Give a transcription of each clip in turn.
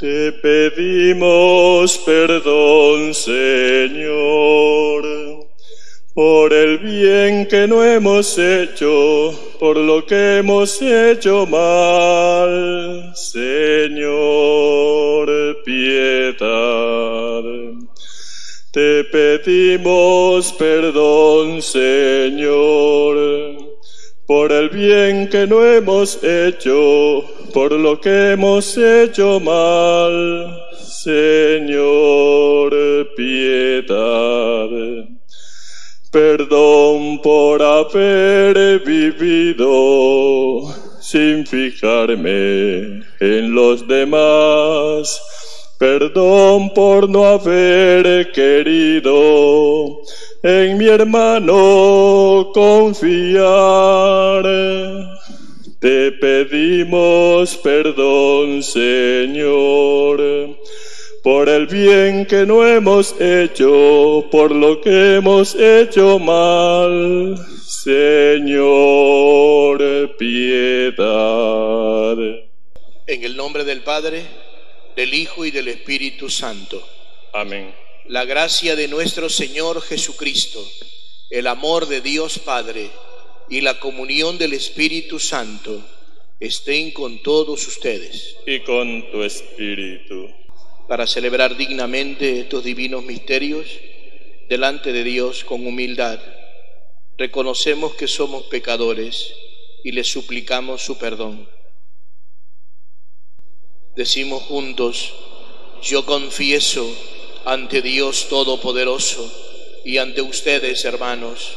Te pedimos perdón, Señor, por el bien que no hemos hecho, por lo que hemos hecho mal. Señor, piedad. Te pedimos perdón, Señor, por el bien que no hemos hecho, por lo que hemos hecho mal. Señor, piedad. Perdón por haber vivido sin fijarme en los demás. Perdón por no haber querido en mi hermano confiar. Te pedimos perdón, Señor, por el bien que no hemos hecho, por lo que hemos hecho mal. Señor, piedad. En el nombre del Padre, del Hijo y del Espíritu Santo. Amén. La gracia de nuestro Señor Jesucristo, el amor de Dios Padre y la comunión del Espíritu Santo estén con todos ustedes. Y con tu espíritu. Para celebrar dignamente estos divinos misterios, delante de Dios con humildad, reconocemos que somos pecadores y le suplicamos su perdón. Decimos juntos, yo confieso ante Dios Todopoderoso y ante ustedes, hermanos,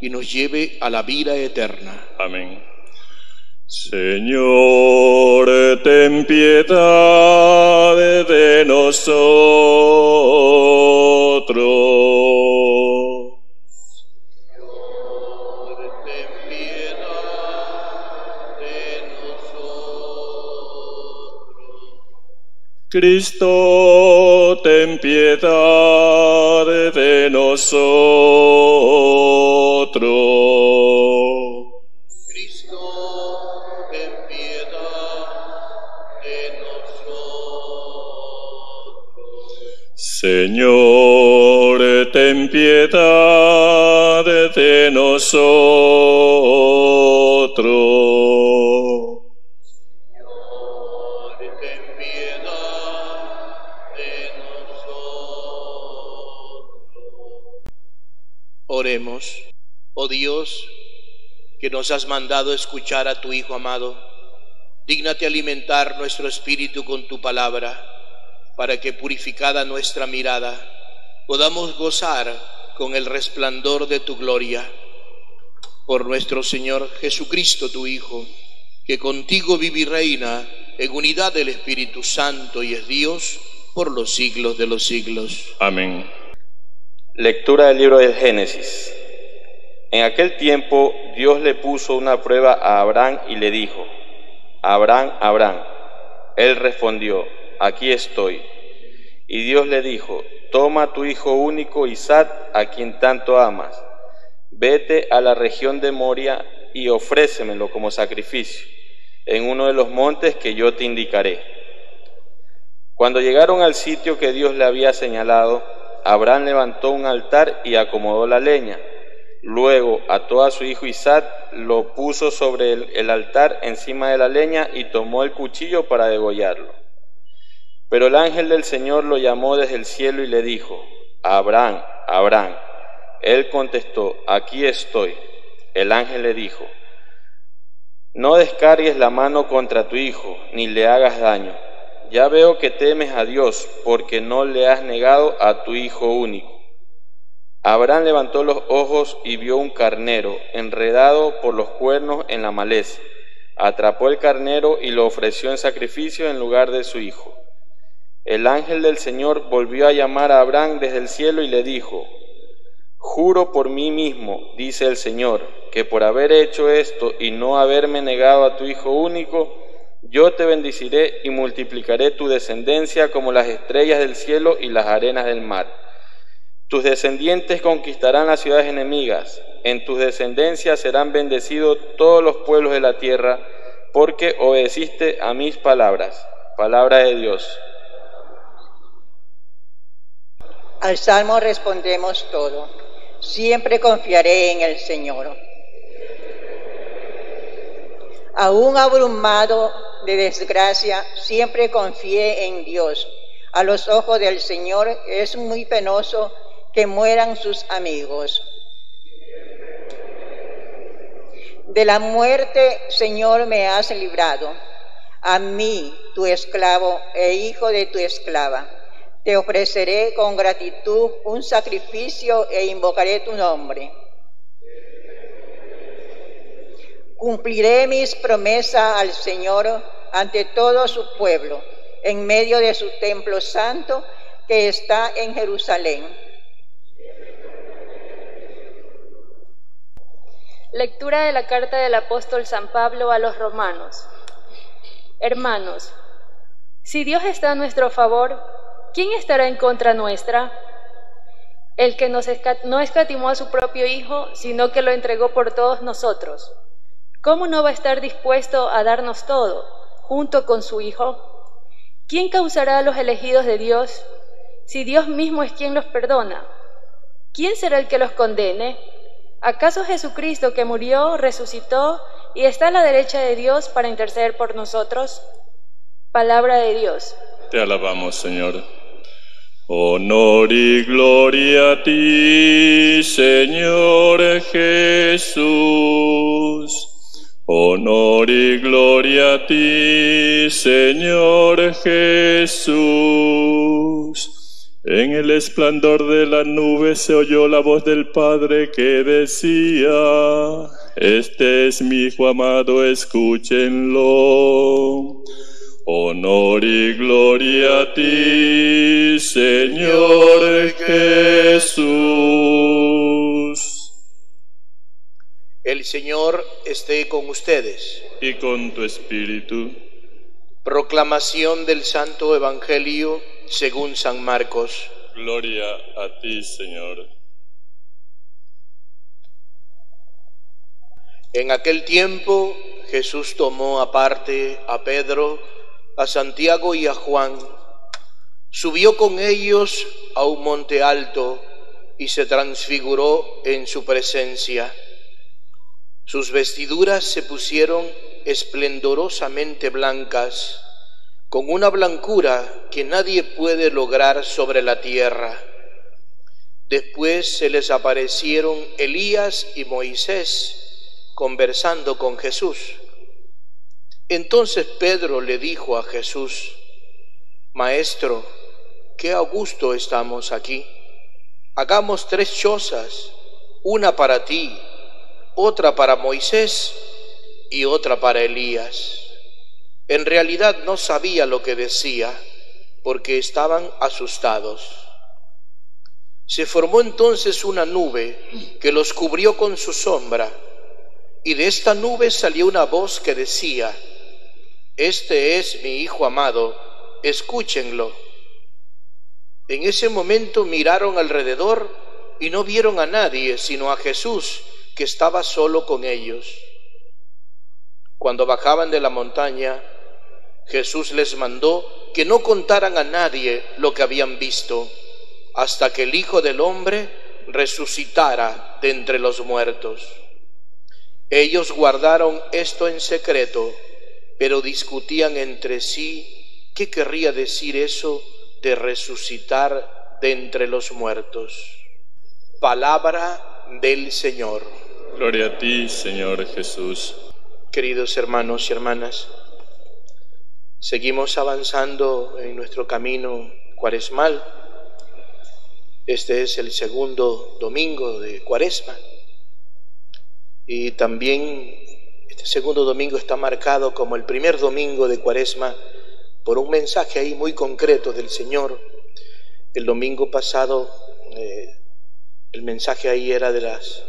y nos lleve a la vida eterna. Amén. Señor, ten piedad de nosotros. ten piedad de nosotros. Cristo, ten piedad de nosotros. Cristo, ten piedad de nosotros. Señor, ten piedad de nosotros. Nos has mandado escuchar a tu Hijo amado, dígnate alimentar nuestro espíritu con tu palabra, para que purificada nuestra mirada, podamos gozar con el resplandor de tu gloria. Por nuestro Señor Jesucristo, tu Hijo, que contigo vive y reina en unidad del Espíritu Santo y es Dios por los siglos de los siglos. Amén. Lectura del libro del Génesis. En aquel tiempo Dios le puso una prueba a Abraham y le dijo, Abraham, Abraham. Él respondió, aquí estoy. Y Dios le dijo, toma tu hijo único Isaac, a quien tanto amas, vete a la región de Moria y ofrécemelo como sacrificio en uno de los montes que yo te indicaré. Cuando llegaron al sitio que Dios le había señalado, Abraham levantó un altar y acomodó la leña. Luego ató a su hijo Isaac, lo puso sobre el, altar encima de la leña y tomó el cuchillo para degollarlo. Pero el ángel del Señor lo llamó desde el cielo y le dijo, Abraham, Abraham. Él contestó, aquí estoy. El ángel le dijo, no descargues la mano contra tu hijo, ni le hagas daño. Ya veo que temes a Dios, porque no le has negado a tu hijo único. Abraham levantó los ojos y vio un carnero enredado por los cuernos en la maleza. Atrapó el carnero y lo ofreció en sacrificio en lugar de su hijo. El ángel del Señor volvió a llamar a Abraham desde el cielo y le dijo, Juro por mí mismo, dice el Señor, que por haber hecho esto y no haberme negado a tu Hijo único, yo te bendeciré y multiplicaré tu descendencia como las estrellas del cielo y las arenas del mar. Tus descendientes conquistarán las ciudades enemigas, en tus descendencias serán bendecidos todos los pueblos de la tierra, porque obedeciste a mis palabras. Palabra de Dios. Al salmo respondemos todo. Siempre confiaré en el Señor. Aún abrumado de desgracia, siempre confié en Dios. A los ojos del Señor es muy penoso que mueran sus amigos. De la muerte, Señor, me has librado. A mí, tu esclavo e hijo de tu esclava. Te ofreceré con gratitud un sacrificio e invocaré tu nombre. Cumpliré mis promesas al Señor ante todo su pueblo, en medio de su templo santo que está en Jerusalén. Lectura de la carta del apóstol San Pablo a los romanos. Hermanos, si Dios está a nuestro favor, ¿quién estará en contra nuestra? El que nos no escatimó a su propio Hijo, sino que lo entregó por todos nosotros. ¿Cómo no va a estar dispuesto a darnos todo, junto con su Hijo? ¿Quién causará a los elegidos de Dios si Dios mismo es quien los perdona? ¿Quién será el que los condene? ¿Acaso Jesucristo que murió, resucitó y está a la derecha de Dios para interceder por nosotros? Palabra de Dios. Te alabamos, Señor. Honor y gloria a ti, Señor Jesús. Honor y gloria a ti, Señor Jesús. En el esplendor de la nube se oyó la voz del Padre que decía, Este es mi Hijo amado, escúchenlo. Honor y gloria a ti, Señor Jesús. El Señor esté con ustedes. Y con tu espíritu. Proclamación del Santo Evangelio según San Marcos. Gloria a ti, Señor. En aquel tiempo Jesús tomó aparte a Pedro, a Santiago y a Juan, subió con ellos a un monte alto y se transfiguró en su presencia. Sus vestiduras se pusieron esplendorosamente blancas con una blancura que nadie puede lograr sobre la tierra. Después se les aparecieron Elías y Moisés conversando con Jesús. Entonces Pedro le dijo a Jesús, Maestro, qué a gusto estamos aquí. Hagamos tres chozas, una para ti, otra para Moisés y otra para Elías. En realidad no sabía lo que decía porque estaban asustados. Se formó entonces una nube que los cubrió con su sombra y de esta nube salió una voz que decía, Este es mi Hijo amado, escúchenlo. En ese momento miraron alrededor y no vieron a nadie sino a Jesús que estaba solo con ellos. Cuando bajaban de la montaña, Jesús les mandó que no contaran a nadie lo que habían visto hasta que el Hijo del Hombre resucitara de entre los muertos. Ellos guardaron esto en secreto, pero discutían entre sí qué querría decir eso de resucitar de entre los muertos. Palabra del Señor. Gloria a ti, Señor Jesús. Queridos hermanos y hermanas, Seguimos avanzando en nuestro camino cuaresmal. Este es el segundo domingo de cuaresma. Y también este segundo domingo está marcado como el primer domingo de cuaresma por un mensaje ahí muy concreto del Señor. El domingo pasado eh, el mensaje ahí era de las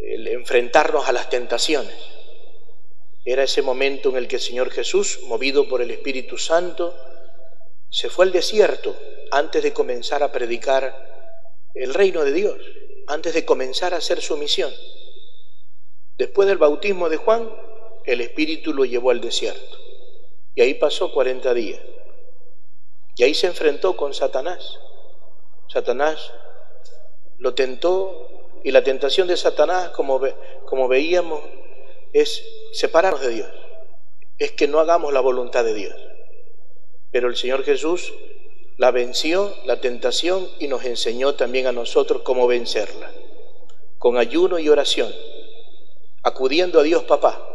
el enfrentarnos a las tentaciones. Era ese momento en el que el Señor Jesús, movido por el Espíritu Santo, se fue al desierto antes de comenzar a predicar el reino de Dios, antes de comenzar a hacer su misión. Después del bautismo de Juan, el Espíritu lo llevó al desierto. Y ahí pasó 40 días. Y ahí se enfrentó con Satanás. Satanás lo tentó y la tentación de Satanás, como, como veíamos, es separarnos de Dios, es que no hagamos la voluntad de Dios. Pero el Señor Jesús la venció, la tentación, y nos enseñó también a nosotros cómo vencerla, con ayuno y oración, acudiendo a Dios Papá.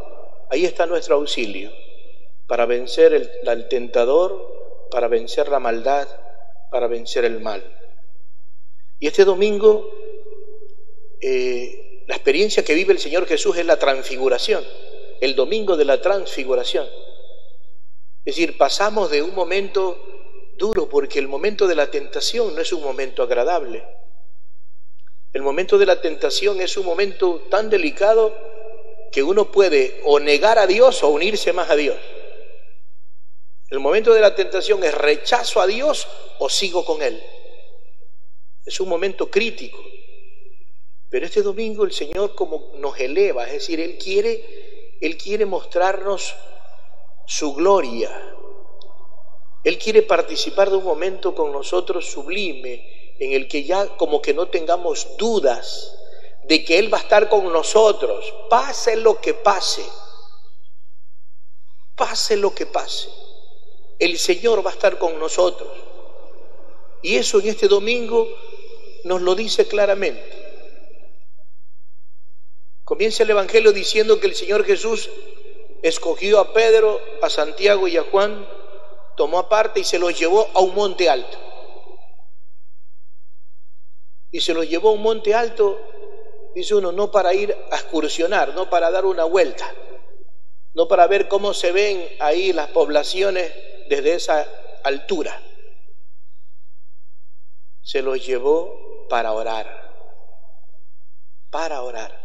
Ahí está nuestro auxilio para vencer el, tentador, para vencer la maldad, para vencer el mal. Y este domingo, eh, la experiencia que vive el Señor Jesús es la transfiguración, el domingo de la transfiguración. Es decir, pasamos de un momento duro, porque el momento de la tentación no es un momento agradable. El momento de la tentación es un momento tan delicado que uno puede o negar a Dios o unirse más a Dios. El momento de la tentación es rechazo a Dios o sigo con Él. Es un momento crítico. Pero este domingo el Señor como nos eleva, es decir, Él quiere, Él quiere mostrarnos su gloria. Él quiere participar de un momento con nosotros sublime, en el que ya como que no tengamos dudas de que Él va a estar con nosotros, pase lo que pase, pase lo que pase el Señor va a estar con nosotros. Y eso en este domingo nos lo dice claramente. Comienza el Evangelio diciendo que el Señor Jesús escogió a Pedro, a Santiago y a Juan, tomó aparte y se los llevó a un monte alto. Y se los llevó a un monte alto, dice uno, no para ir a excursionar, no para dar una vuelta, no para ver cómo se ven ahí las poblaciones desde esa altura. Se los llevó para orar, para orar.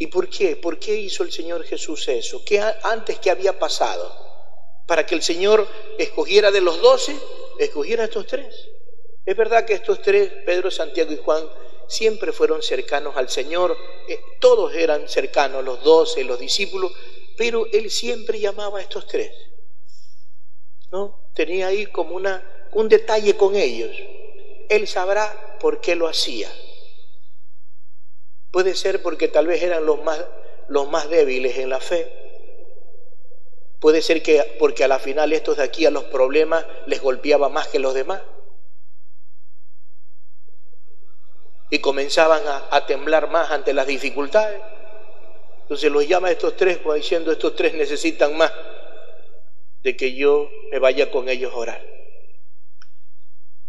¿Y por qué? ¿Por qué hizo el Señor Jesús eso? ¿Qué antes que había pasado? Para que el Señor escogiera de los doce, escogiera a estos tres. Es verdad que estos tres, Pedro, Santiago y Juan, siempre fueron cercanos al Señor, eh, todos eran cercanos, los doce, los discípulos, pero Él siempre llamaba a estos tres. ¿no? Tenía ahí como una, un detalle con ellos. Él sabrá por qué lo hacía. Puede ser porque tal vez eran los más, los más débiles en la fe. Puede ser que porque a la final estos de aquí a los problemas les golpeaba más que los demás. Y comenzaban a, a temblar más ante las dificultades. Entonces los llama a estos tres, diciendo, estos tres necesitan más de que yo me vaya con ellos a orar.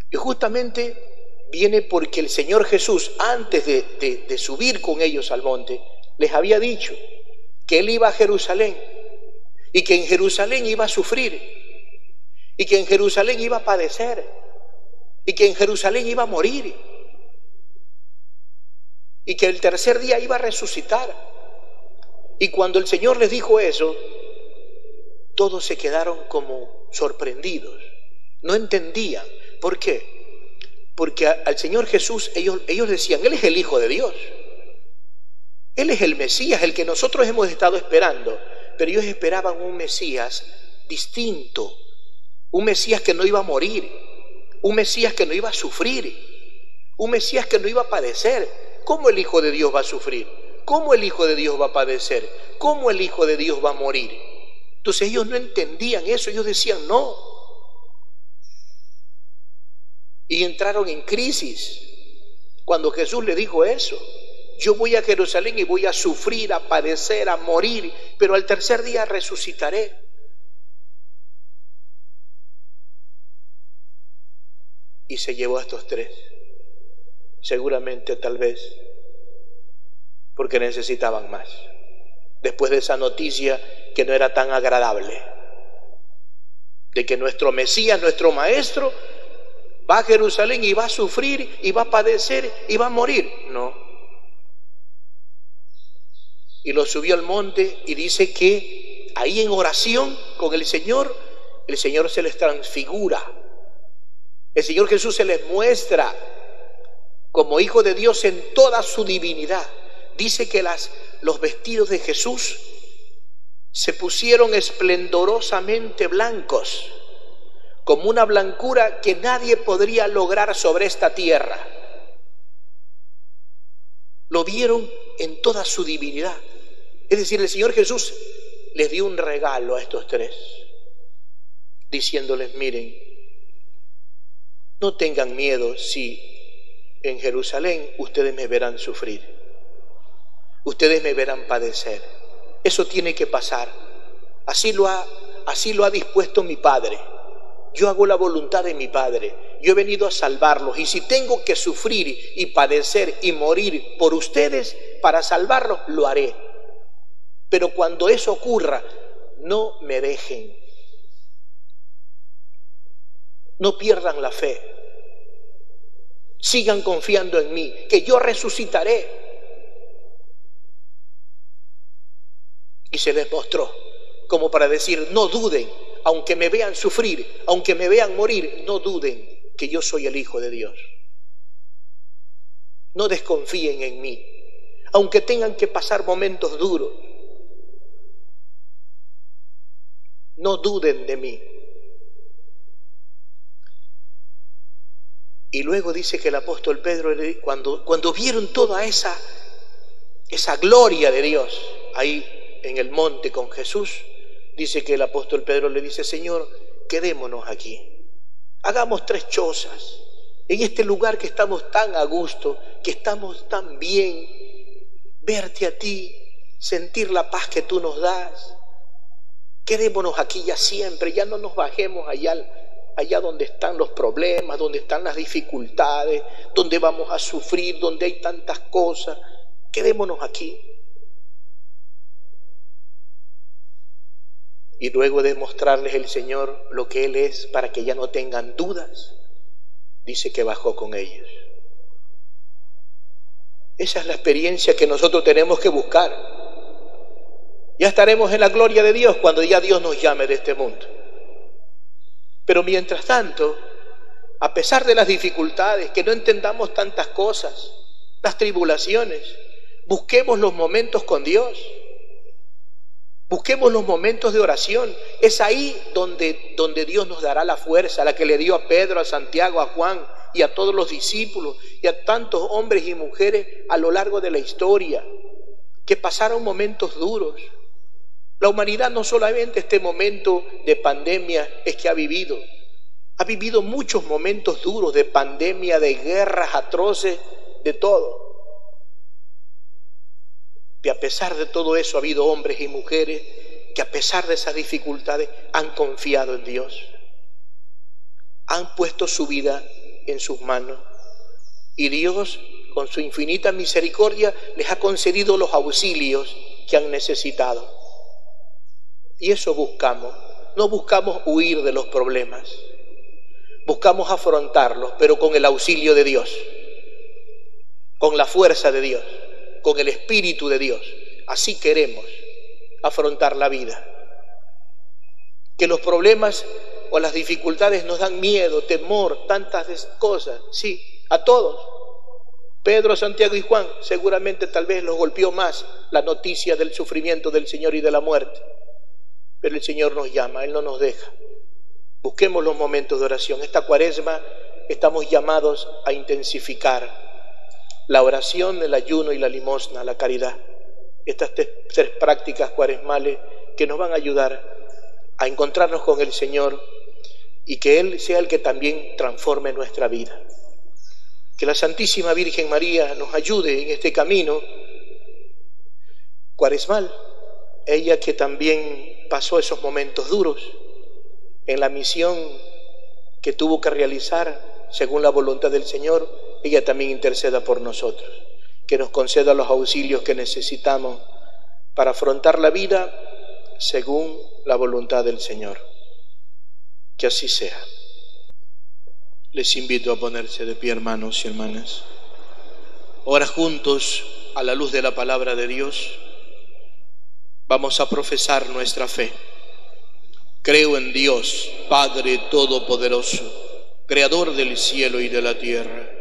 Y justamente viene porque el Señor Jesús, antes de, subir con ellos al monte, les había dicho que Él iba a Jerusalén y que en Jerusalén iba a sufrir y que en Jerusalén iba a padecer y que en Jerusalén iba a morir y que el tercer día iba a resucitar. Y cuando el Señor les dijo eso, todos se quedaron como sorprendidos, no entendían. ¿Por qué? Porque al Señor Jesús ellos, ellos decían, Él es el Hijo de Dios, Él es el Mesías, el que nosotros hemos estado esperando, pero ellos esperaban un Mesías distinto, un Mesías que no iba a morir, un Mesías que no iba a sufrir, un Mesías que no iba a padecer. ¿Cómo el Hijo de Dios va a sufrir? ¿Cómo el Hijo de Dios va a padecer? ¿Cómo el Hijo de Dios va a morir? Entonces ellos no entendían eso, ellos decían no. Y entraron en crisis cuando Jesús le dijo eso. Yo voy a Jerusalén y voy a sufrir, a padecer, a morir, pero al tercer día resucitaré. Y se llevó a estos tres. Seguramente, tal vez, porque necesitaban más. Después de esa noticia que no era tan agradable. de que nuestro Mesías, nuestro Maestro, va a Jerusalén y va a sufrir y va a padecer y va a morir. No. Y lo subió al monte y dice que ahí en oración con el Señor, el Señor se les transfigura. El Señor Jesús se les muestra como Hijo de Dios en toda su divinidad. Dice que las, los vestidos de Jesús se pusieron esplendorosamente blancos, como una blancura que nadie podría lograr sobre esta tierra. Lo vieron en toda su divinidad. Es decir, el Señor Jesús les dio un regalo a estos tres, diciéndoles, miren, no tengan miedo si en Jerusalén ustedes me verán sufrir, ustedes me verán padecer. Eso tiene que pasar. Así lo ha, así lo ha dispuesto mi Padre. Yo hago la voluntad de mi Padre. Yo he venido a salvarlos. Y si tengo que sufrir y padecer y morir por ustedes para salvarlos, lo haré. Pero cuando eso ocurra, no me dejen. No pierdan la fe. Sigan confiando en mí, que yo resucitaré. Y se les mostró como para decir, no duden, aunque me vean sufrir, aunque me vean morir, no duden que yo soy el Hijo de Dios. No desconfíen en mí, aunque tengan que pasar momentos duros. No duden de mí. Y luego dice que el apóstol Pedro, cuando, cuando vieron toda esa, esa gloria de Dios ahí en el monte con Jesús, dice que el apóstol Pedro le dice, Señor, quedémonos aquí. Hagamos tres chozas. En este lugar que estamos tan a gusto, que estamos tan bien, verte a ti, sentir la paz que tú nos das. Quedémonos aquí ya siempre, ya no nos bajemos allá, allá donde están los problemas, donde están las dificultades, donde vamos a sufrir, donde hay tantas cosas. Quedémonos aquí. Y luego de mostrarles el Señor lo que Él es para que ya no tengan dudas, dice que bajó con ellos. Esa es la experiencia que nosotros tenemos que buscar. Ya estaremos en la gloria de Dios cuando ya Dios nos llame de este mundo. Pero mientras tanto, a pesar de las dificultades, que no entendamos tantas cosas, las tribulaciones, busquemos los momentos con Dios. Busquemos los momentos de oración. Es ahí donde, donde Dios nos dará la fuerza, la que le dio a Pedro, a Santiago, a Juan y a todos los discípulos y a tantos hombres y mujeres a lo largo de la historia que pasaron momentos duros. La humanidad no solamente este momento de pandemia es que ha vivido, ha vivido muchos momentos duros de pandemia, de guerras atroces, de todo. Y a pesar de todo eso ha habido hombres y mujeres que a pesar de esas dificultades han confiado en Dios. Han puesto su vida en sus manos. Y Dios, con su infinita misericordia, les ha concedido los auxilios que han necesitado. Y eso buscamos. No buscamos huir de los problemas. Buscamos afrontarlos, pero con el auxilio de Dios, con la fuerza de Dios con el Espíritu de Dios. Así queremos afrontar la vida. Que los problemas o las dificultades nos dan miedo, temor, tantas cosas. Sí, a todos. Pedro, Santiago y Juan seguramente tal vez los golpeó más la noticia del sufrimiento del Señor y de la muerte. Pero el Señor nos llama, Él no nos deja. Busquemos los momentos de oración. Esta cuaresma estamos llamados a intensificar la oración, el ayuno y la limosna, la caridad. Estas tres prácticas cuaresmales que nos van a ayudar a encontrarnos con el Señor y que Él sea el que también transforme nuestra vida. Que la Santísima Virgen María nos ayude en este camino cuaresmal, ella que también pasó esos momentos duros en la misión que tuvo que realizar según la voluntad del Señor ella también interceda por nosotros, que nos conceda los auxilios que necesitamos para afrontar la vida según la voluntad del Señor. Que así sea. Les invito a ponerse de pie, hermanos y hermanas. Ahora juntos, a la luz de la palabra de Dios, vamos a profesar nuestra fe. Creo en Dios, Padre Todopoderoso, Creador del cielo y de la tierra.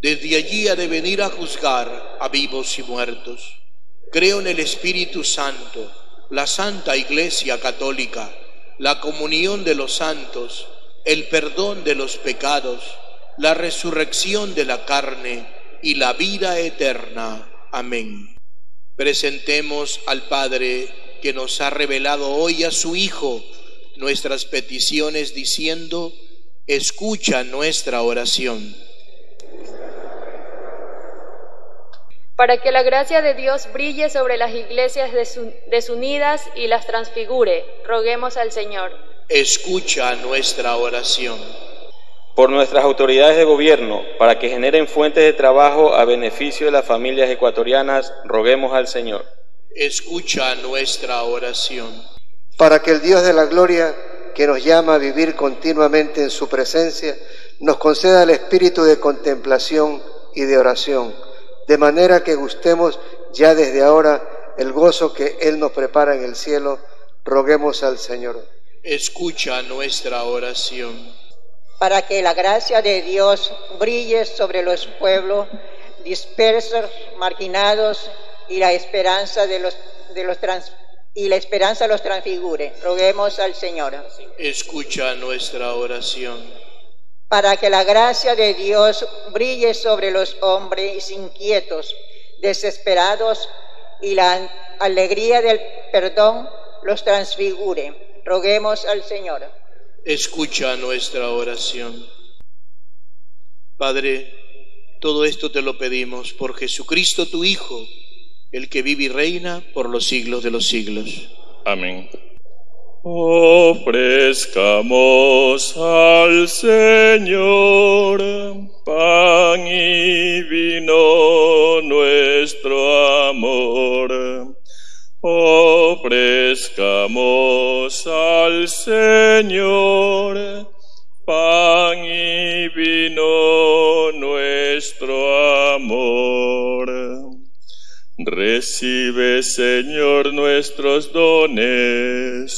Desde allí ha de venir a juzgar a vivos y muertos. Creo en el Espíritu Santo, la Santa Iglesia Católica, la comunión de los santos, el perdón de los pecados, la resurrección de la carne y la vida eterna. Amén. Presentemos al Padre que nos ha revelado hoy a su Hijo, nuestras peticiones diciendo, escucha nuestra oración. Para que la gracia de Dios brille sobre las iglesias desunidas y las transfigure, roguemos al Señor. Escucha nuestra oración. Por nuestras autoridades de gobierno, para que generen fuentes de trabajo a beneficio de las familias ecuatorianas, roguemos al Señor. Escucha nuestra oración para que el Dios de la gloria, que nos llama a vivir continuamente en su presencia, nos conceda el espíritu de contemplación y de oración, de manera que gustemos ya desde ahora el gozo que Él nos prepara en el cielo. Roguemos al Señor. Escucha nuestra oración. Para que la gracia de Dios brille sobre los pueblos dispersos, marginados y la esperanza de los, de los trans y la esperanza los transfigure. Roguemos al Señor. Escucha nuestra oración. Para que la gracia de Dios brille sobre los hombres inquietos, desesperados, y la alegría del perdón los transfigure. Roguemos al Señor. Escucha nuestra oración. Padre, todo esto te lo pedimos por Jesucristo tu Hijo el que vive y reina por los siglos de los siglos. Amén. Ofrezcamos al Señor pan y vino nuestro amor. Ofrezcamos al Señor pan y vino nuestro amor. Recibe, Señor, nuestros dones.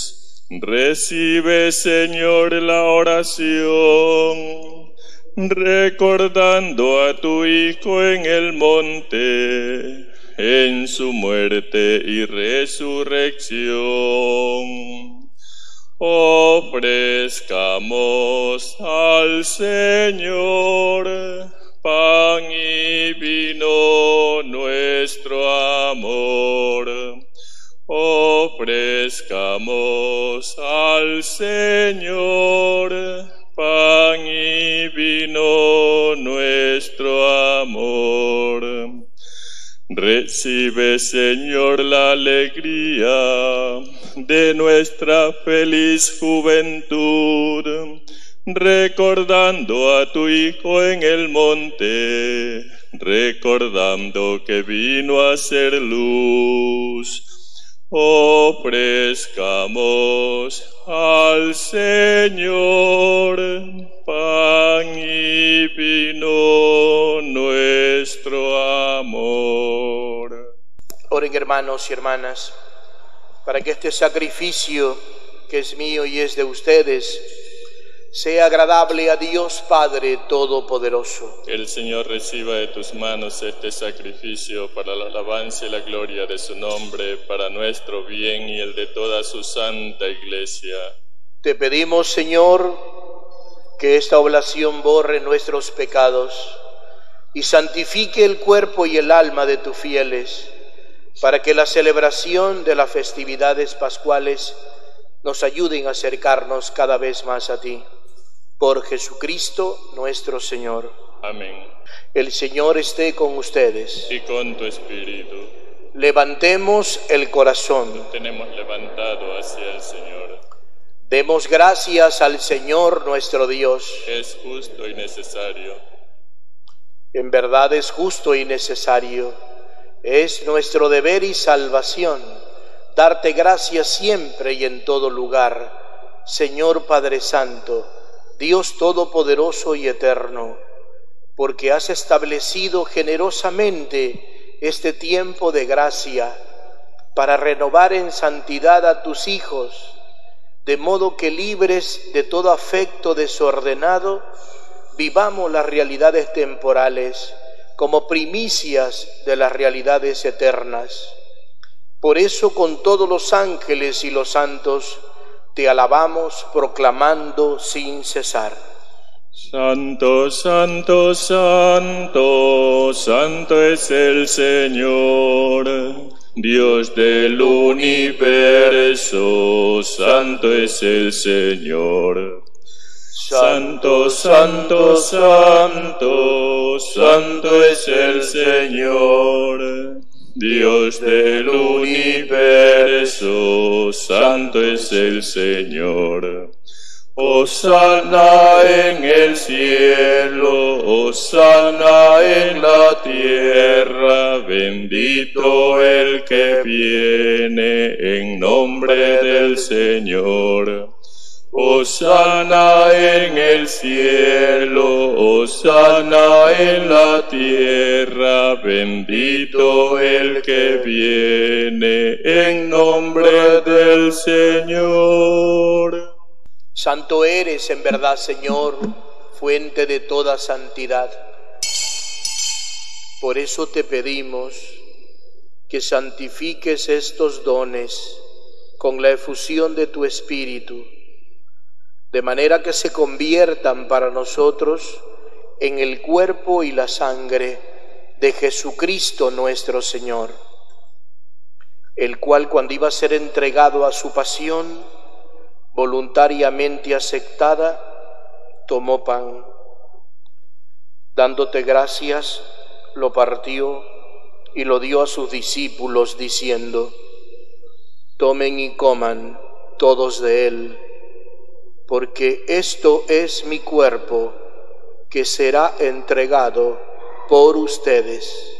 Recibe, Señor, la oración. Recordando a tu Hijo en el monte, en su muerte y resurrección. Ofrezcamos al Señor pan y vino nuestro amor. Ofrezcamos al Señor pan y vino nuestro amor. Recibe, Señor, la alegría de nuestra feliz juventud recordando a tu Hijo en el monte, recordando que vino a ser luz. Ofrezcamos al Señor pan y vino nuestro amor. Oren hermanos y hermanas, para que este sacrificio que es mío y es de ustedes, sea agradable a Dios Padre Todopoderoso. El Señor reciba de tus manos este sacrificio para la alabanza y la gloria de su nombre, para nuestro bien y el de toda su santa iglesia. Te pedimos, Señor, que esta oblación borre nuestros pecados y santifique el cuerpo y el alma de tus fieles, para que la celebración de las festividades pascuales nos ayuden a acercarnos cada vez más a ti. Por Jesucristo nuestro Señor. Amén. El Señor esté con ustedes. Y con tu espíritu. Levantemos el corazón. Tenemos levantado hacia el Señor. Demos gracias al Señor nuestro Dios. Es justo y necesario. En verdad es justo y necesario. Es nuestro deber y salvación darte gracias siempre y en todo lugar, Señor Padre Santo, Dios Todopoderoso y Eterno, porque has establecido generosamente este tiempo de gracia para renovar en santidad a tus hijos, de modo que libres de todo afecto desordenado, vivamos las realidades temporales como primicias de las realidades eternas. Por eso con todos los ángeles y los santos te alabamos proclamando sin cesar. Santo, santo, santo, santo es el Señor, Dios del universo, santo es el Señor. Santo, santo, santo, santo es el Señor Dios del universo, santo es el Señor. Osana en el cielo, Osana en la tierra, bendito el que viene en nombre del Señor. Osana en el cielo, Osana en la tierra, bendito el que viene en nombre del Señor. Santo eres en verdad, Señor, fuente de toda santidad. Por eso te pedimos que santifiques estos dones con la efusión de tu Espíritu de manera que se conviertan para nosotros en el cuerpo y la sangre de Jesucristo nuestro Señor, el cual cuando iba a ser entregado a su pasión, voluntariamente aceptada, tomó pan. Dándote gracias, lo partió y lo dio a sus discípulos, diciendo, tomen y coman todos de él porque esto es mi cuerpo que será entregado por ustedes.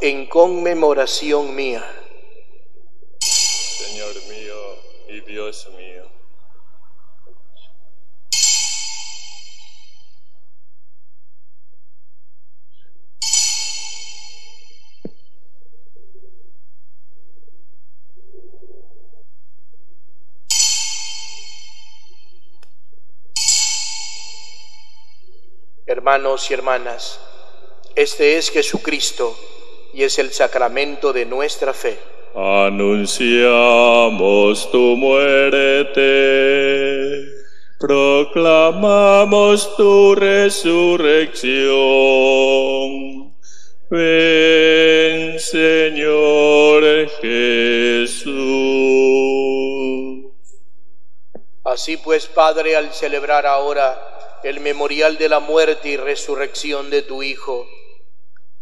en conmemoración mía. Señor mío y Dios mío. Hermanos y hermanas, este es Jesucristo y es el sacramento de nuestra fe. Anunciamos tu muerte, proclamamos tu resurrección. Ven, Señor Jesús. Así pues, Padre, al celebrar ahora el memorial de la muerte y resurrección de tu Hijo,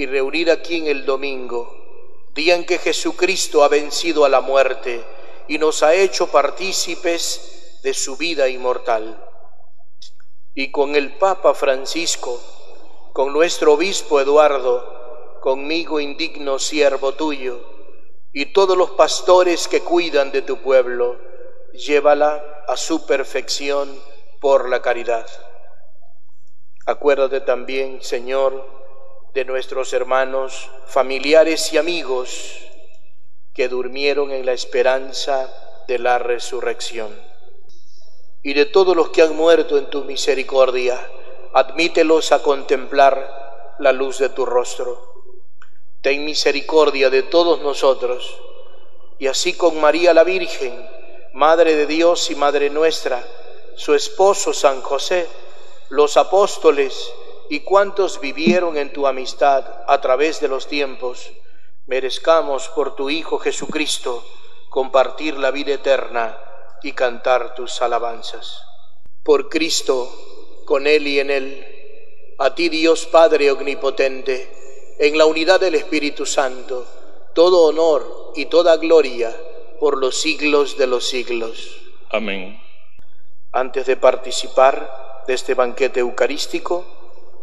y reunida aquí en el domingo, día en que Jesucristo ha vencido a la muerte y nos ha hecho partícipes de su vida inmortal. Y con el Papa Francisco, con nuestro obispo Eduardo, conmigo indigno siervo tuyo, y todos los pastores que cuidan de tu pueblo, llévala a su perfección por la caridad. Acuérdate también, Señor, de nuestros hermanos, familiares y amigos que durmieron en la esperanza de la resurrección. Y de todos los que han muerto en tu misericordia, admítelos a contemplar la luz de tu rostro. Ten misericordia de todos nosotros, y así con María la Virgen, Madre de Dios y Madre nuestra, su esposo San José, los apóstoles y cuantos vivieron en tu amistad a través de los tiempos, merezcamos por tu Hijo Jesucristo compartir la vida eterna y cantar tus alabanzas. Por Cristo, con Él y en Él, a ti Dios Padre Omnipotente, en la unidad del Espíritu Santo, todo honor y toda gloria por los siglos de los siglos. Amén. Antes de participar de este banquete eucarístico,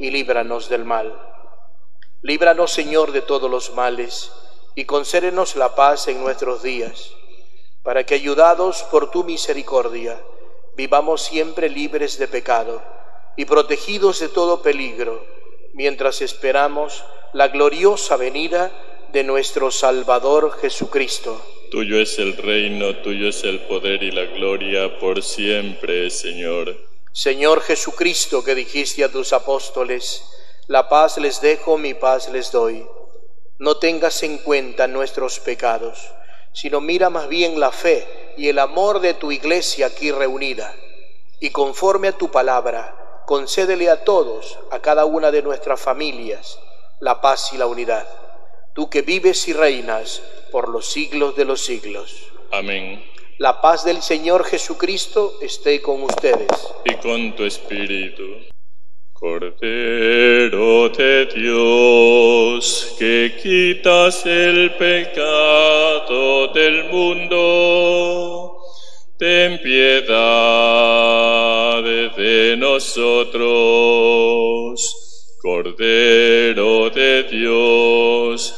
y líbranos del mal. Líbranos, Señor, de todos los males y concédenos la paz en nuestros días, para que, ayudados por tu misericordia, vivamos siempre libres de pecado y protegidos de todo peligro, mientras esperamos la gloriosa venida de nuestro Salvador Jesucristo. Tuyo es el reino, tuyo es el poder y la gloria por siempre, Señor. Señor Jesucristo, que dijiste a tus apóstoles, la paz les dejo, mi paz les doy. No tengas en cuenta nuestros pecados, sino mira más bien la fe y el amor de tu iglesia aquí reunida. Y conforme a tu palabra, concédele a todos, a cada una de nuestras familias, la paz y la unidad. Tú que vives y reinas por los siglos de los siglos. Amén. La paz del Señor Jesucristo esté con ustedes. Y con tu espíritu. Cordero de Dios, que quitas el pecado del mundo, ten piedad de nosotros. Cordero de Dios,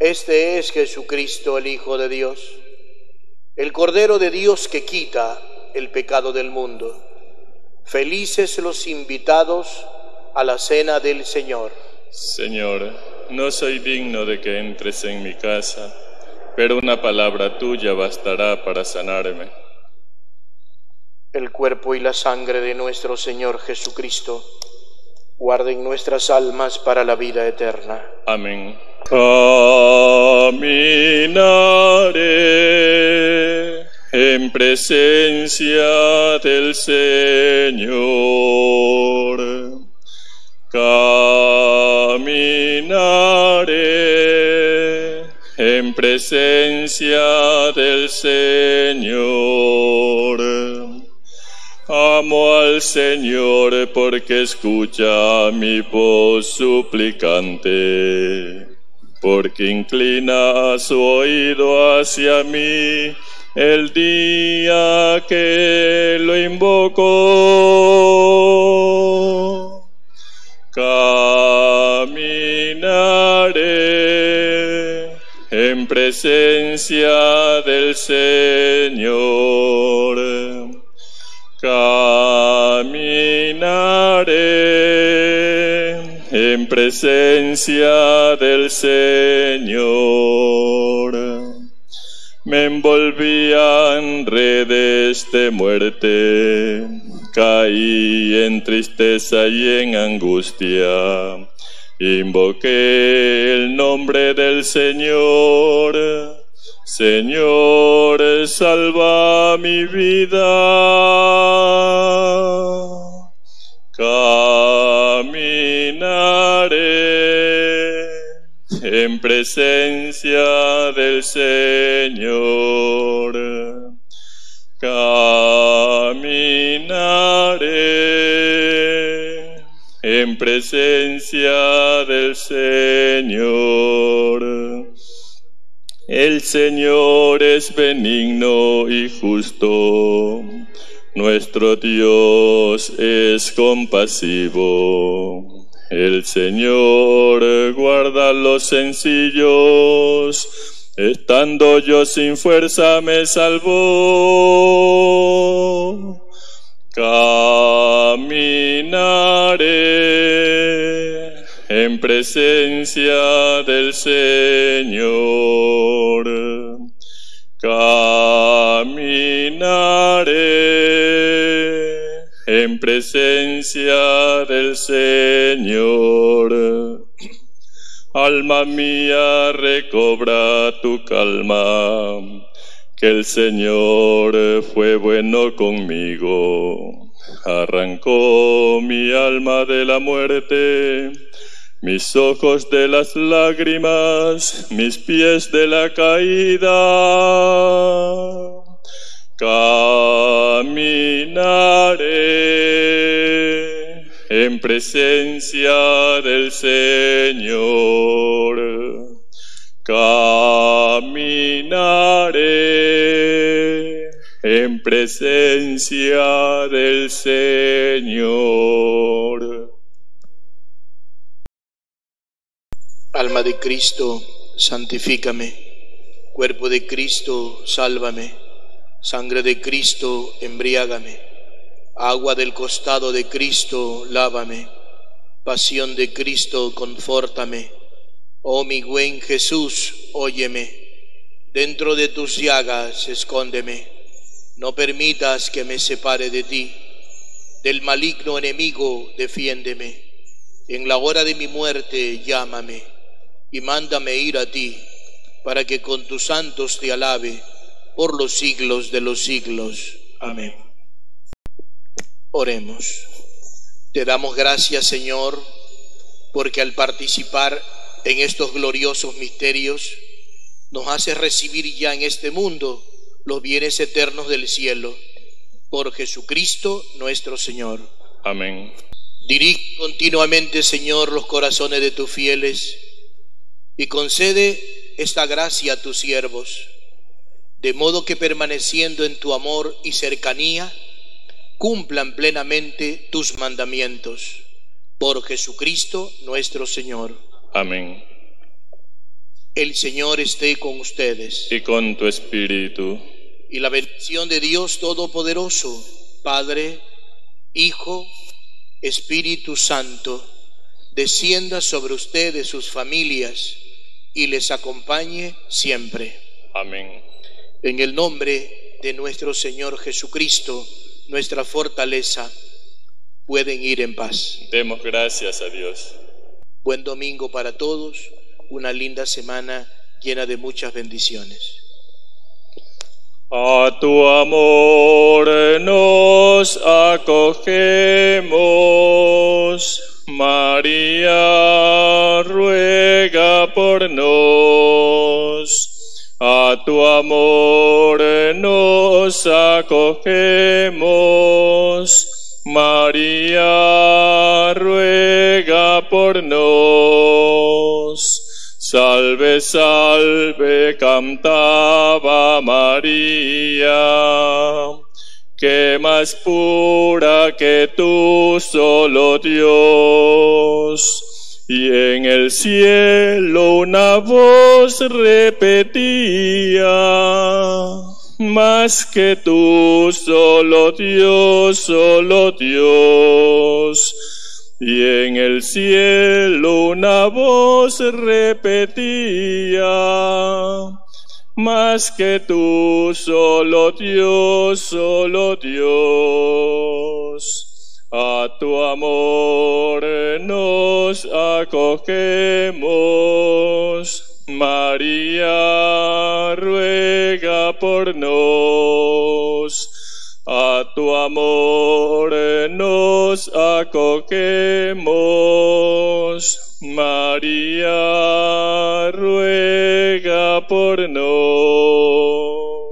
Este es Jesucristo, el Hijo de Dios, el Cordero de Dios que quita el pecado del mundo. Felices los invitados a la cena del Señor. Señor, no soy digno de que entres en mi casa, pero una palabra tuya bastará para sanarme. El cuerpo y la sangre de nuestro Señor Jesucristo guarden nuestras almas para la vida eterna. Amén. Caminaré en presencia del Señor. Caminaré en presencia del Señor. Amo al Señor porque escucha mi voz suplicante. Porque inclina su oído hacia mí el día que lo invocó. Caminaré en presencia del Señor. Caminaré en presencia del Señor. Me envolvían redes de muerte, caí en tristeza y en angustia. Invoqué el nombre del Señor. Señor, salva mi vida. Caminaré en presencia del Señor. Caminaré en presencia del Señor. El Señor es benigno y justo. Nuestro Dios es compasivo. El Señor guarda los sencillos. Estando yo sin fuerza me salvó. Caminaré en presencia del Señor. Caminaré en presencia del Señor. Alma mía, recobra tu calma, que el Señor fue bueno conmigo. Arrancó mi alma de la muerte, mis ojos de las lágrimas, mis pies de la caída. Caminaré en presencia del Señor. Caminaré en presencia del Señor. Alma de Cristo, santifícame. Cuerpo de Cristo, sálvame. Sangre de Cristo, embriágame. Agua del costado de Cristo, lávame. Pasión de Cristo, confórtame. Oh mi buen Jesús, óyeme. Dentro de tus llagas, escóndeme. No permitas que me separe de ti. Del maligno enemigo, defiéndeme. En la hora de mi muerte, llámame y mándame ir a ti, para que con tus santos te alabe por los siglos de los siglos. Amén. Oremos. Te damos gracias, Señor, porque al participar en estos gloriosos misterios, nos hace recibir ya en este mundo los bienes eternos del cielo. Por Jesucristo nuestro Señor. Amén. Dirige continuamente, Señor, los corazones de tus fieles y concede esta gracia a tus siervos, de modo que permaneciendo en tu amor y cercanía, cumplan plenamente tus mandamientos. Por Jesucristo nuestro Señor. Amén. El Señor esté con ustedes. Y con tu espíritu. Y la bendición de Dios Todopoderoso, Padre, Hijo, Espíritu Santo, descienda sobre ustedes, sus familias, y les acompañe siempre. Amén. En el nombre de nuestro Señor Jesucristo, nuestra fortaleza, pueden ir en paz. Demos gracias a Dios. Buen domingo para todos, una linda semana llena de muchas bendiciones. A tu amor nos acogemos. María, ruega por nos. A tu amor nos acogemos. María, ruega por nos. Sal Salve, salve, cantaba María, que más pura que tú, solo Dios. Y en el cielo una voz repetía, más que tú, solo Dios, solo Dios. Y en el cielo una voz repetía, más que tú, solo Dios, solo Dios. A tu amor nos acogemos. María, ruega por nos. A tu amor nos acogemos. María, ruega por nos.